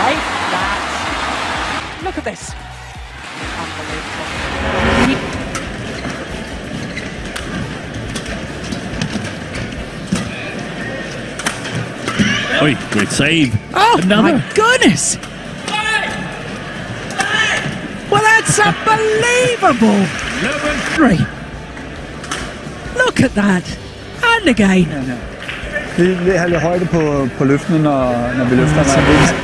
Take that. Look at this. Unbelievable. Oi, great save. Oh Another. my goodness! Well, that's unbelievable. Three. Look at that. And again. Vi vil have lidt højde på, på løftene, når, når vi løfter. Når vi,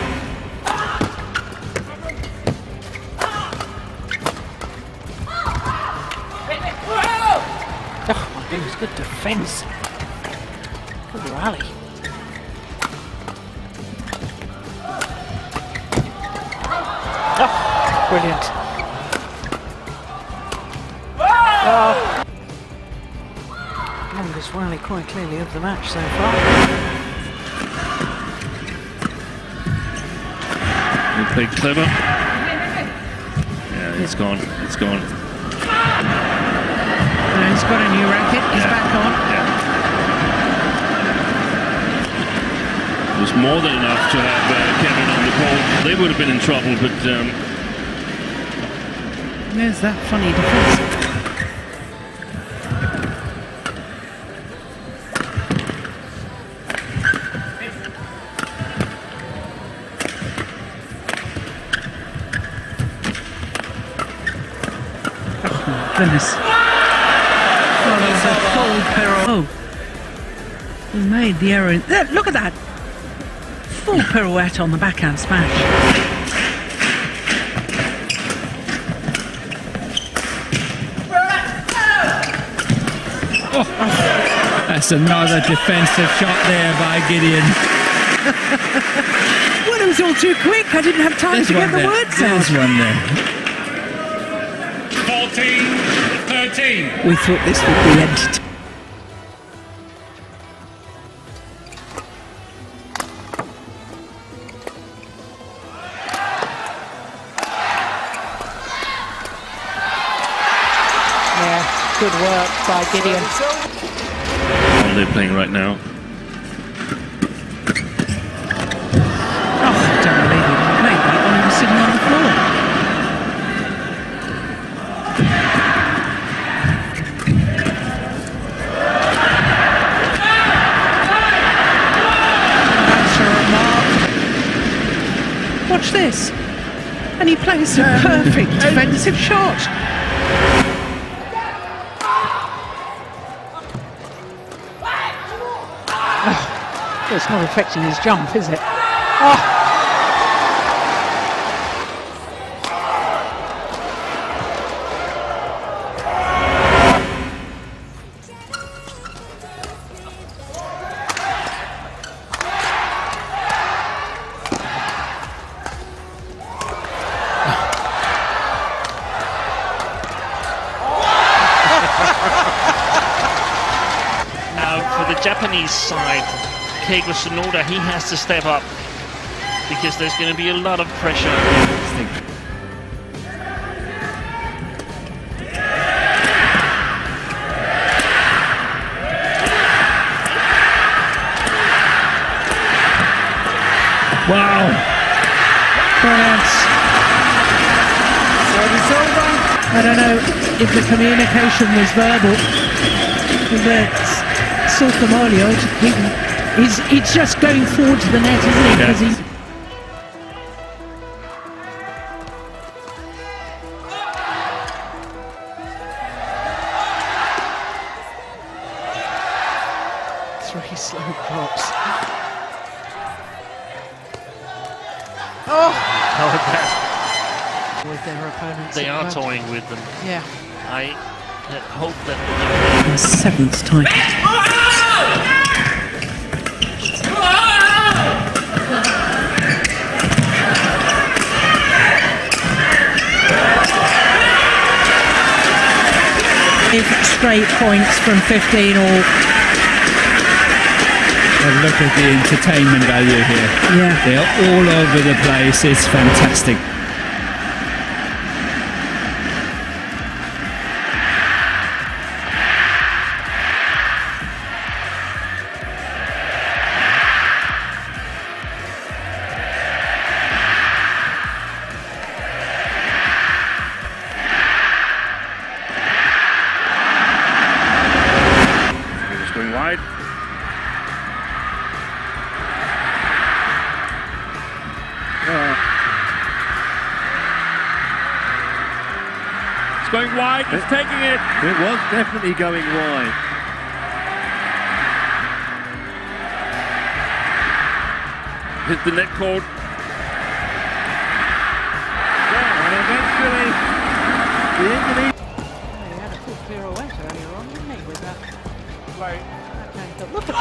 Oh my goodness, good defence. Good rally. Oh, brilliant. Longest rally quite clearly of the match so far. He played clever. Yeah, it's gone. It's gone. And he's got a new racket. He's Yeah. back on. Yeah. It was more than enough to have uh, Kevin on the court. They would have been in trouble, but um, There's that funny defence. Goodness. Oh, there's a full pirouette. Oh. He made the error. There, look at that. Full pirouette on the backhand smash. Oh, That's another defensive shot there by Gideon. Well, it was all too quick. I didn't have time There's to get the there. words There's out. one there. 14, 13. We thought this would be entertaining. Yeah, good work by Gideon. How they're playing right now. This. And he plays a um, perfect defensive shot. Oh, it's not affecting his jump, is it? Oh, Japanese side, Keigo Sonoda, he has to step up because there's going to be a lot of pressure. Wow. Brilliant. I don't know if the communication was verbal, but Sotomayor, he, he's, he's just going forward to the net, isn't he? Yeah. Because three slow drops. Oh! oh. With their opponents. They are moment. toying with them. Yeah. I uh, hope that the seventh time. Five Straight points from 15 all. And look at the entertainment value here. Yeah. They're all over the place. It's fantastic. side. Uh, it's going wide, it's it, taking it. It was definitely going wide. Hit the net cord. Yeah, and eventually the Indonesian... Yeah, he had a good pirouette earlier on, didn't he, with that? Right. Look at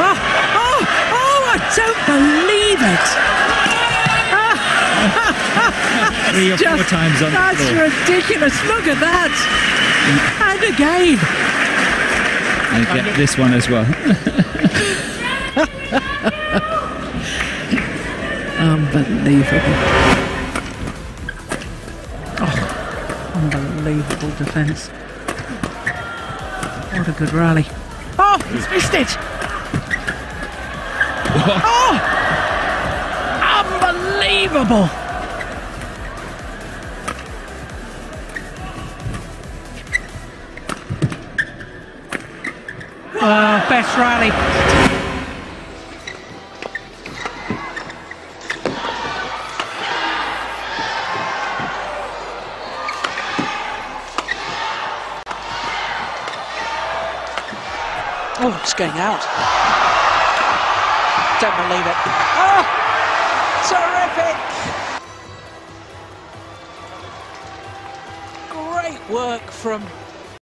Oh, oh, oh, I don't believe it. Three or four Just- times on the That's ridiculous. Look at that. And again. And get this one as well. Unbelievable. Oh, unbelievable defence. What a good rally. Oh, he's missed it. Oh, unbelievable. Oh, best rally. Oh, it's going out. Don't believe it. Oh, terrific! Great work from